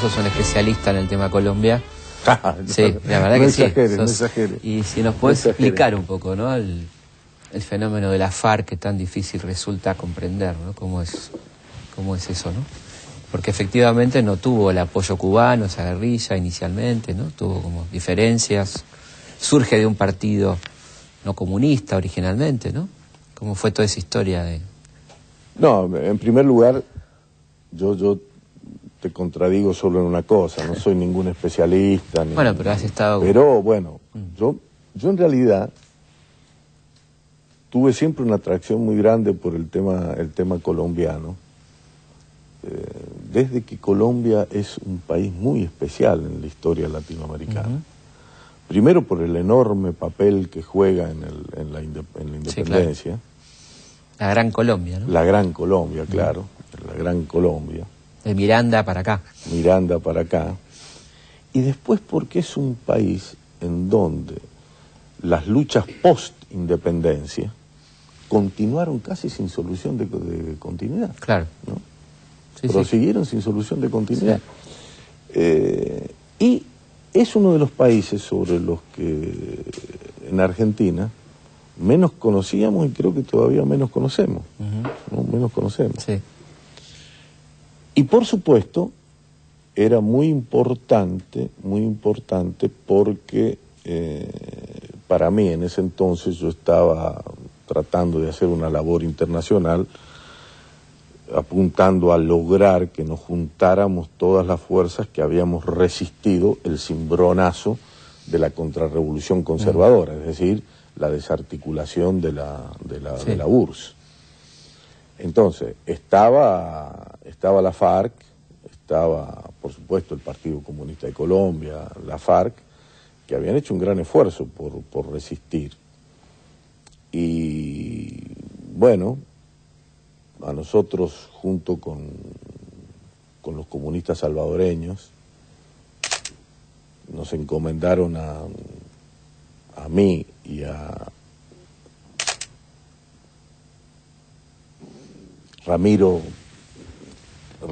sos un especialista en el tema Colombia. Ah, sí, la verdad no que sí. sos- y si nos puedes explicar un poco, ¿no? El, el fenómeno de la FARC que tan difícil resulta comprender, ¿no? ¿Cómo es, cómo es eso, no? Porque efectivamente no tuvo el apoyo cubano, esa guerrilla inicialmente, ¿no? Tuvo como diferencias. Surge de un partido no comunista originalmente, ¿no? ¿Cómo fue toda esa historia de...? No, en primer lugar, yo, yo te contradigo solo en una cosa, no soy ningún especialista. ni- Bueno, pero has estado... Pero bueno, yo, yo en realidad tuve siempre una atracción muy grande por el tema, el tema colombiano. Eh, desde que Colombia es un país muy especial en la historia latinoamericana. Primero por el enorme papel que juega en, el- en la, inde- en la Sí, independencia. La Gran Colombia, ¿no? La Gran Colombia, claro, la Gran Colombia, De Miranda para acá. Miranda para acá, y después porque es un país en donde las luchas post-independencia continuaron casi sin solución de, de continuidad, Claro. ¿no? Sí, sí. prosiguieron sin solución de continuidad. Eh, y es uno de los países sobre los que en Argentina menos conocíamos y creo que todavía menos conocemos, menos conocemos. Sí. Y por supuesto, era muy importante, muy importante porque eh, para mí en ese entonces yo estaba tratando de hacer una labor internacional apuntando a lograr que nos juntáramos todas las fuerzas que habíamos resistido el cimbronazo de la contrarrevolución conservadora, es decir, la desarticulación de la, de la, Sí. de la URSS. Entonces, estaba, estaba la FARC, estaba, por supuesto, el Partido Comunista de Colombia, la FARC, que habían hecho un gran esfuerzo por, por resistir. Y bueno, a nosotros, junto con, con los comunistas salvadoreños, nos encomendaron a, a mí y a Ramiro,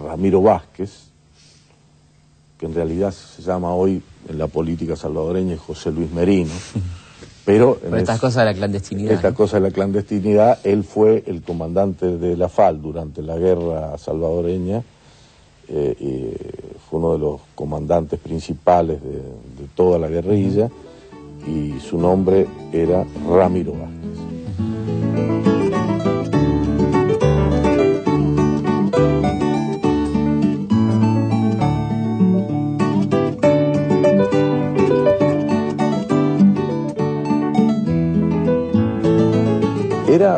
Ramiro Vázquez, que en realidad se llama hoy en la política salvadoreña José Luis Merino, pero en estas es- cosas de la clandestinidad. esta ¿no? cosa de la clandestinidad, él fue el comandante de la FAL durante la guerra salvadoreña, eh, fue uno de los comandantes principales de, de toda la guerrilla, y su nombre era Ramiro Vázquez.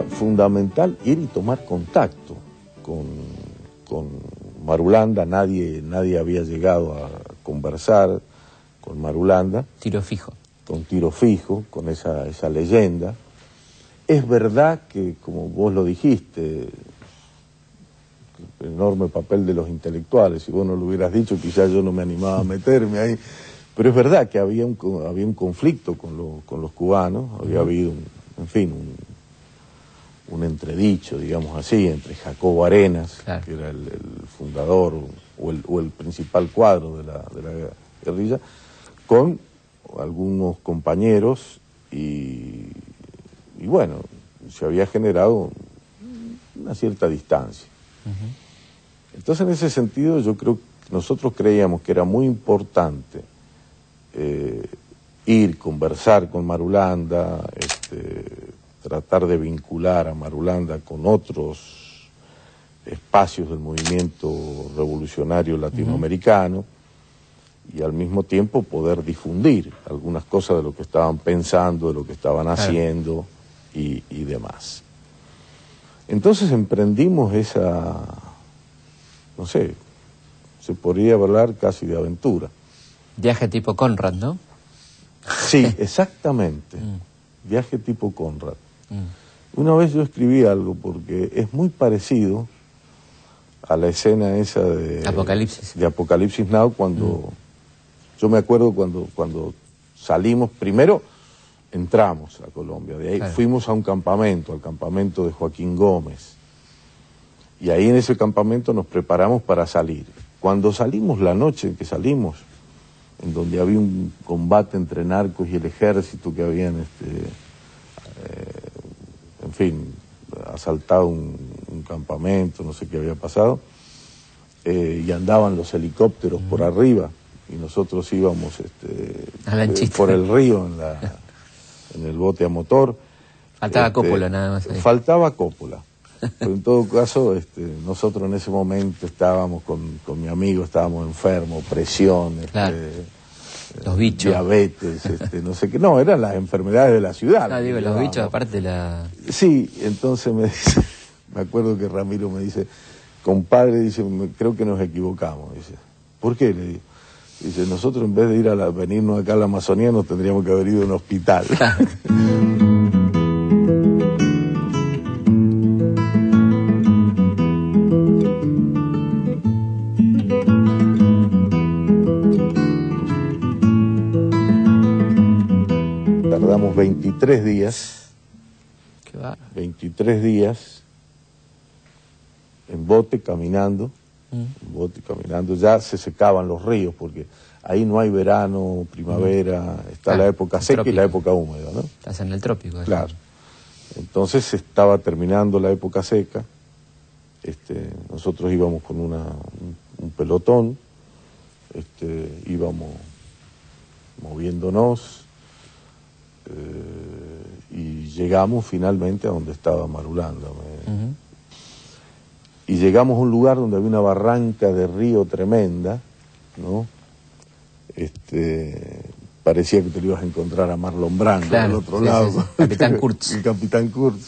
Era fundamental ir y tomar contacto con, con Marulanda, nadie, nadie había llegado a conversar con Marulanda, Tiro fijo. con tiro fijo, con esa, esa leyenda. Es verdad que, como vos lo dijiste, el enorme papel de los intelectuales, si vos no lo hubieras dicho, quizás yo no me animaba a meterme ahí, pero es verdad que había un, había un conflicto con, lo- con los cubanos, había habido, un, en fin, un, un entredicho, digamos así, entre Jacobo Arenas, Claro. que era el, el fundador o el, o el principal cuadro de la, de la guerrilla, con algunos compañeros y, y bueno, se había generado una cierta distancia. Entonces, en ese sentido, yo creo que nosotros creíamos que era muy importante eh, ir, conversar con Marulanda, este, tratar de vincular a Marulanda con otros espacios del movimiento revolucionario latinoamericano y al mismo tiempo poder difundir algunas cosas de lo que estaban pensando, de lo que estaban Claro. haciendo y, y demás. Entonces emprendimos esa, no sé, se podría hablar casi de aventura. Viaje tipo Conrad, ¿no? Sí, exactamente. Mm. Viaje tipo Conrad. Mm. Una vez yo escribí algo porque es muy parecido a la escena esa de Apocalipsis. de Apocalipsis Now cuando yo me acuerdo cuando cuando salimos primero entramos a Colombia de ahí Claro. fuimos a un campamento al campamento de Joaquín Gómez y ahí en ese campamento nos preparamos para salir Cuando salimos la noche en que salimos, en donde había un combate entre narcos y el ejército que habían, este, fin, asaltado un, campamento, no sé qué había pasado, eh, y andaban los helicópteros por arriba, y nosotros íbamos este, eh, por el río en, la, en el bote a motor. Faltaba este, cópula nada más. Faltaba cópula. Pero en todo caso, este, nosotros en ese momento estábamos con, con mi amigo, estábamos enfermos, presión, este, los bichos. Diabetes, este, no sé qué. No, eran las enfermedades de la ciudad. No, digo, los bichos, aparte la... Sí, entonces me dice, me acuerdo que Ramiro me dice, compadre, dice, creo que nos equivocamos. Dice, ¿por qué? Le digo. Dice, nosotros en vez de ir a la, venirnos acá a la Amazonía nos tendríamos que haber ido a un hospital. Tardamos 23 días. Qué va. 23 días en bote caminando Mm. bote caminando, ya se secaban los ríos porque ahí no hay verano, primavera, está la época seca y la época húmeda, ¿no? Estás en el trópico. Claro. Entonces estaba terminando la época seca, este, nosotros íbamos con una, un, pelotón, este, íbamos moviéndonos eh, y llegamos finalmente a donde estaba Marulanda y llegamos a un lugar donde había una barranca de río tremenda, ¿no? Este, parecía que te lo ibas a encontrar a Marlon Brando al otro lado. Capitán Kurtz. El capitán Kurtz.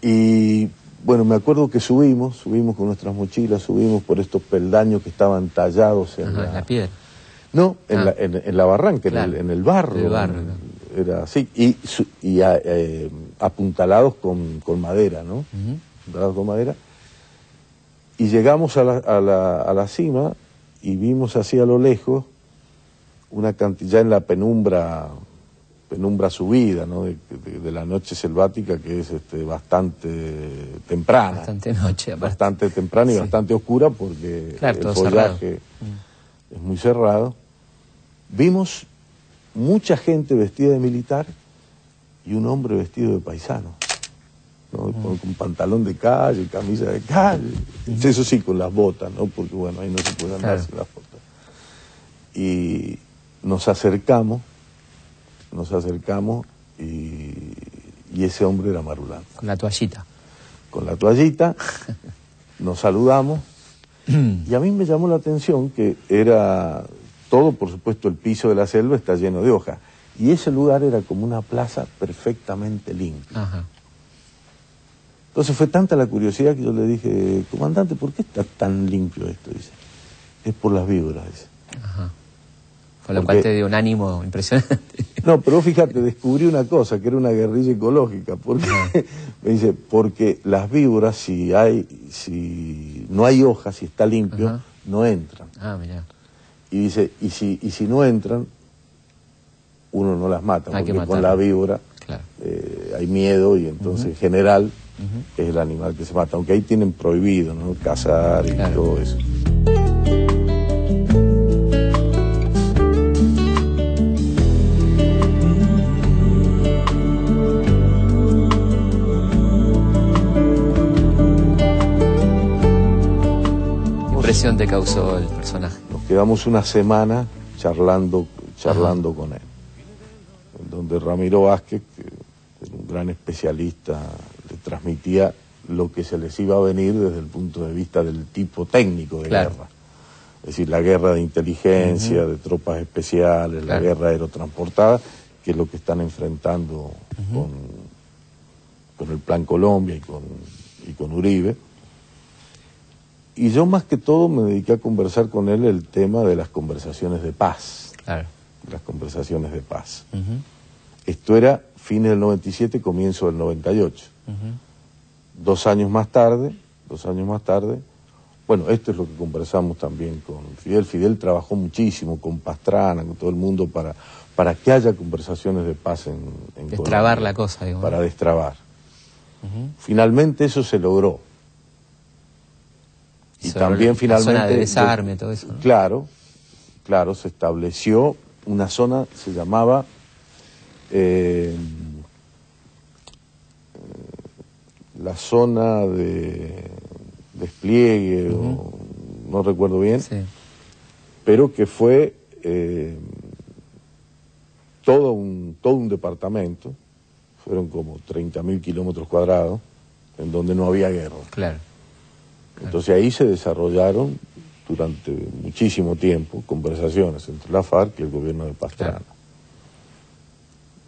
Y bueno, me acuerdo que subimos, subimos con nuestras mochilas, subimos por estos peldaños que estaban tallados en la... piedra. No, en, ah. la, en, la barranca, en, el, en el barro. El barro Era así, y, y eh, apuntalados con, con madera, ¿no? Apuntalados con madera y llegamos a la, a, la, a la, cima y vimos así a lo lejos una cantidad en la penumbra, penumbra subida, ¿no? De, la noche selvática que es este, bastante temprana. Bastante noche, Bastante temprana y bastante oscura porque el follaje es muy cerrado. Vimos mucha gente vestida de militar y un hombre vestido de paisano. Con, pantalón de calle, camisa de calle. Eso sí, con las botas, ¿no? Porque bueno, ahí no se puede andar sin las botas. Y nos acercamos, nos acercamos y, ese hombre era Marulán. Con la toallita. Con la toallita, nos saludamos y a mí me llamó la atención que era todo, por supuesto, el piso de la selva está lleno de hojas. Y ese lugar era como una plaza perfectamente limpia. Ajá. Entonces fue tanta la curiosidad que yo le dije, comandante, ¿por qué está tan limpio esto? Dice, es por las víboras, dice. Ajá. Con lo cual te dio un ánimo impresionante. No, pero fíjate, descubrí una cosa, que era una guerrilla ecológica. Porque, me dice, porque las víboras, si hay, si no hay hojas, si está limpio, no entran. Ah, mira. Y dice, y si, y si no entran, uno no las mata, porque con la víbora eh, hay miedo y entonces en general es el animal que se mata, aunque ahí tienen prohibido ¿no? cazar y todo eso. ¿Qué impresión te causó el personaje? Quedamos una semana charlando, charlando con él, donde Ramiro Vázquez, que era un gran especialista transmitía lo que se les iba a venir desde el punto de vista del tipo técnico de guerra. Es decir, la guerra de inteligencia, de tropas especiales, la guerra aerotransportada, que es lo que están enfrentando con, con, el Plan Colombia y con, y con Uribe. Y yo más que todo me dediqué a conversar con él el tema de las conversaciones de paz. Las conversaciones de paz. Esto era fines del 97, comienzo del 98. Dos años más tarde, dos años más tarde, bueno, esto es lo que conversamos también con Fidel. Fidel trabajó muchísimo con Pastrana, con todo el mundo para, para que haya conversaciones de paz en, en Destrabar la cosa, digamos. Para destrabar. Finalmente eso se logró. También finalmente... La zona de desarme, todo eso. Claro, claro, se estableció una zona, se llamaba... Eh, la zona de despliegue, no recuerdo bien, pero que fue eh, todo, un, todo un departamento, fueron como 30.000 kilómetros cuadrados, en donde no había guerra. Claro. Entonces ahí se desarrollaron durante muchísimo tiempo conversaciones entre la FARC y el gobierno de Pastrana.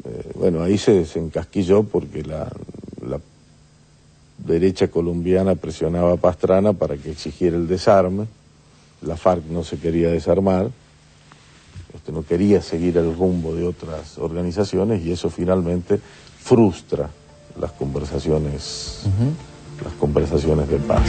Eh, bueno, ahí se desencasquilló porque la, la derecha colombiana presionaba a Pastrana para que exigiera el desarme, la FARC no se quería desarmar, este, no quería seguir el rumbo de otras organizaciones y eso finalmente frustra las conversaciones, las conversaciones de paz.